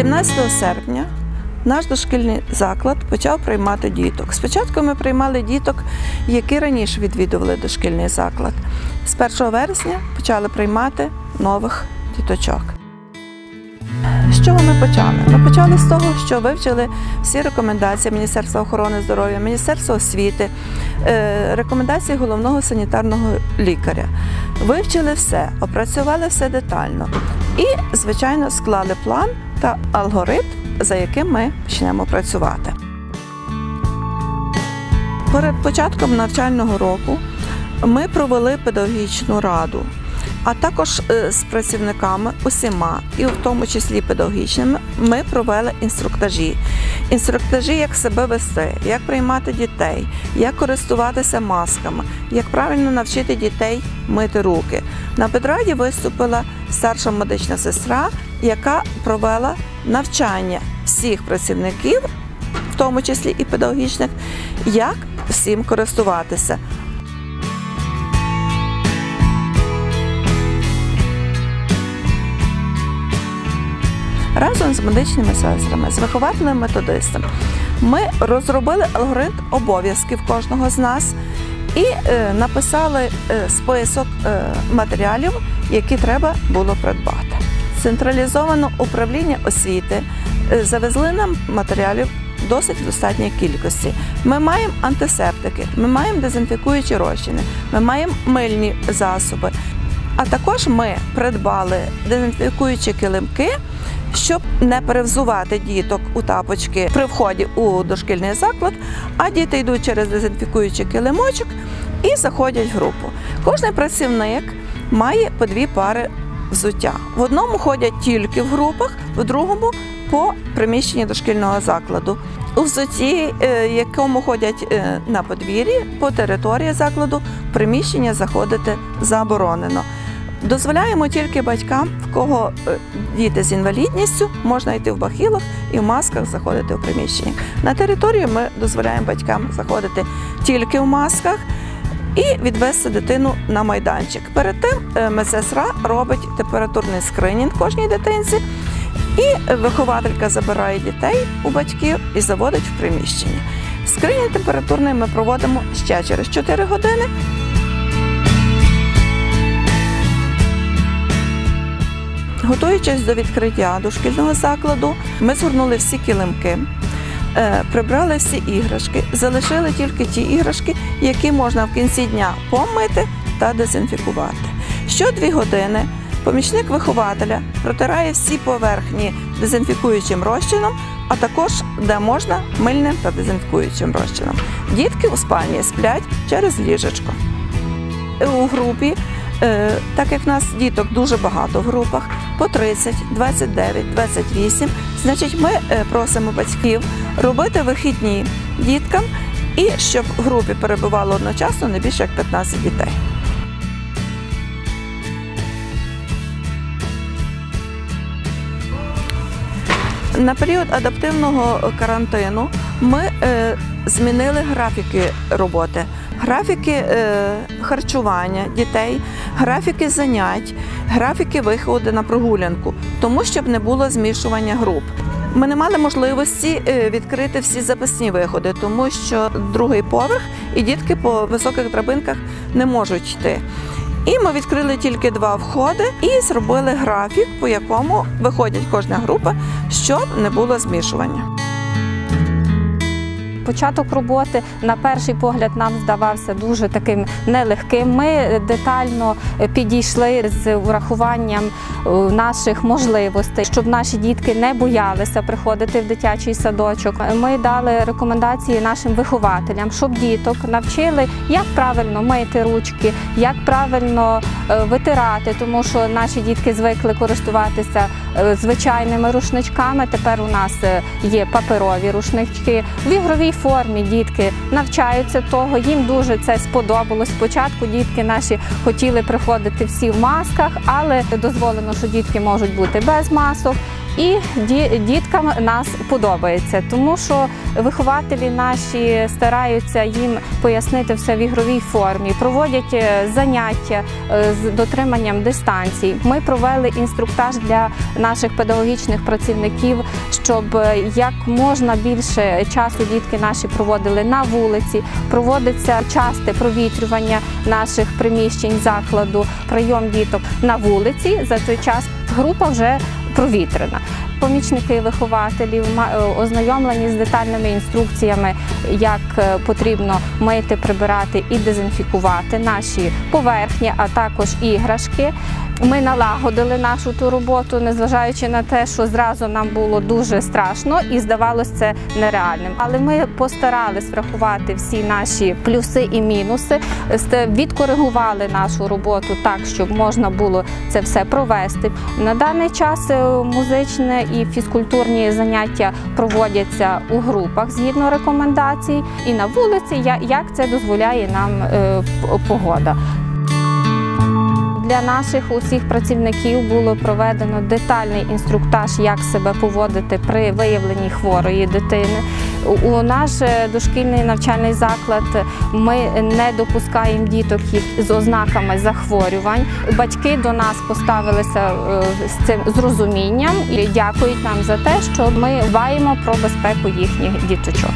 17 серпня наш дошкільний заклад почав приймати діток. Спочатку ми приймали діток, які раніше відвідували дошкільний заклад. З 1 вересня почали приймати нових діточок. З чого ми почали? Ми почали з того, що вивчили всі рекомендації Міністерства охорони здоров'я, Міністерства освіти, е, рекомендації головного санітарного лікаря. Вивчили все, опрацювали все детально і, звичайно, склали план та алгоритм, за яким ми почнемо працювати. Перед початком навчального року ми провели педагогічну раду, а також е, з працівниками усіма, і в тому числі педагогічними, ми провели інструктажі. Інструктажі, як себе вести, як приймати дітей, як користуватися масками, як правильно навчити дітей мити руки. На педраді виступила старша медична сестра, яка провела навчання всіх працівників, в тому числі і педагогічних, як всім користуватися. Разом з медичними сестрами, з вихователем методистом ми розробили алгоритм обов'язків кожного з нас і е, написали е, список е, матеріалів, які треба було придбати. Централізоване управління освіти е, завезли нам матеріалів досить в достатній кількості. Ми маємо антисептики, ми маємо дезінфікуючі розчини, ми маємо мильні засоби. А також ми придбали дезінфікуючі килимки, щоб не перевзувати діток у тапочки при вході у дошкільний заклад, а діти йдуть через дезінфікуючий килимочок і заходять в групу. Кожен працівник має по дві пари взуття. В одному ходять тільки в групах, в другому по приміщенні дошкільного закладу. У взутті, е, якому ходять е, на подвір'ї по території закладу, приміщення заходити заборонено. Дозволяємо тільки батькам, в кого е, діти з інвалідністю, можна йти в бахілах і в масках заходити в приміщення. На територію ми дозволяємо батькам заходити тільки в масках і відвести дитину на майданчик. Перед тим е, медсестра робить температурний скринінг кожній дитинці, і вихователька забирає дітей у батьків і заводить в приміщення. Скринінг температурний ми проводимо ще через 4 години. Готуючись до відкриття дошкільного закладу, ми згорнули всі килимки, е, прибрали всі іграшки, залишили тільки ті іграшки, які можна в кінці дня помити та дезінфікувати. Що дві години помічник вихователя протирає всі поверхні дезінфікуючим розчином, а також де можна мильним та дезінфікуючим розчином. Дітки у спальні сплять через ліжечко. У групі Е, так як в нас діток дуже багато в групах, по 30, 29, 28, значить ми е, просимо батьків робити вихідні діткам і щоб в групі перебувало одночасно не більше як 15 дітей. На період адаптивного карантину ми е, змінили графіки роботи графіки е, харчування дітей, графіки занять, графіки виходу на прогулянку, тому щоб не було змішування груп. Ми не мали можливості е, відкрити всі запасні виходи, тому що другий поверх і дітки по високих драбинках не можуть йти. І ми відкрили тільки два входи і зробили графік, по якому виходять кожна група, щоб не було змішування. Початок роботи на перший погляд нам здавався дуже таким нелегким. Ми детально підійшли з урахуванням е, наших можливостей, щоб наші дітки не боялися приходити в дитячий садочок. Ми дали рекомендації нашим вихователям, щоб діток навчили, як правильно мити ручки, як правильно е, витирати, тому що наші дітки звикли користуватися е, звичайними рушничками. Тепер у нас є паперові рушнички в ігровій формі дітки навчаються того. Їм дуже це сподобалось. Спочатку дітки наші хотіли приходити всі в масках, але дозволено, що дітки можуть бути без масок. І діткам нас подобається, тому що вихователі наші стараються їм пояснити все в ігровій формі, проводять е, заняття е, з дотриманням дистанцій. Ми провели інструктаж для наших педагогічних працівників, щоб е, як можна більше часу дітки наші проводили на вулиці. Проводиться часте провітрювання наших приміщень закладу, прийом діток на вулиці. За той час група вже провітрена. Помічники вихователів е, ознайомлені з детальними інструкціями, як е, потрібно мити, прибирати і дезінфікувати наші поверхні, а також іграшки. Ми налагодили нашу ту роботу, незважаючи на те, що зразу нам було дуже страшно і здавалося це нереальним. Але ми постарались врахувати всі наші плюси і мінуси, відкоригували нашу роботу так, щоб можна було це все провести. На даний час е, музичне і фізкультурні заняття проводяться у групах згідно рекомендацій, і на вулиці, як це дозволяє нам е, погода. Для наших усіх працівників було проведено детальний інструктаж, як себе поводити при виявленні хворої дитини. У- наш е, дошкільний навчальний заклад ми не допускаємо діток з ознаками захворювань. Батьки до нас поставилися е, з цим з розумінням і дякують нам за те, що ми дбаємо про безпеку їхніх діточок.